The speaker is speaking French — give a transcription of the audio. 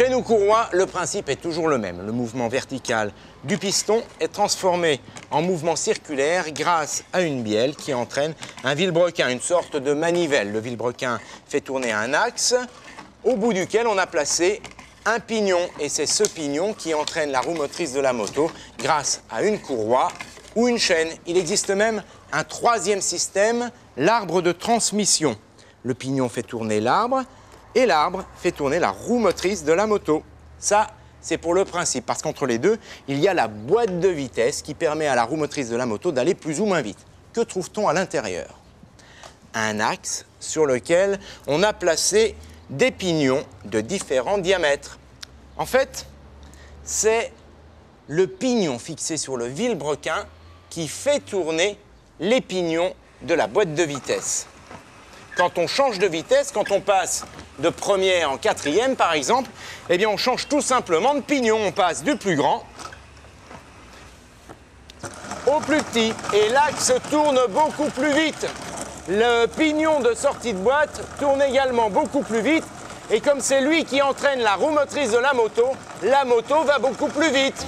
Chaîne ou courroie, le principe est toujours le même. Le mouvement vertical du piston est transformé en mouvement circulaire grâce à une bielle qui entraîne un vilebrequin, une sorte de manivelle. Le vilebrequin fait tourner un axe au bout duquel on a placé un pignon et c'est ce pignon qui entraîne la roue motrice de la moto grâce à une courroie ou une chaîne. Il existe même un troisième système, l'arbre de transmission. Le pignon fait tourner l'arbre et l'arbre fait tourner la roue motrice de la moto. Ça, c'est pour le principe, parce qu'entre les deux, il y a la boîte de vitesse qui permet à la roue motrice de la moto d'aller plus ou moins vite. Que trouve-t-on à l'intérieur? Un axe sur lequel on a placé des pignons de différents diamètres. En fait, c'est le pignon fixé sur le vilebrequin qui fait tourner les pignons de la boîte de vitesse. Quand on change de vitesse, quand on passe de première en quatrième par exemple, eh bien on change tout simplement de pignon. On passe du plus grand au plus petit. Et l'axe tourne beaucoup plus vite. Le pignon de sortie de boîte tourne également beaucoup plus vite. Et comme c'est lui qui entraîne la roue motrice de la moto, la moto va beaucoup plus vite.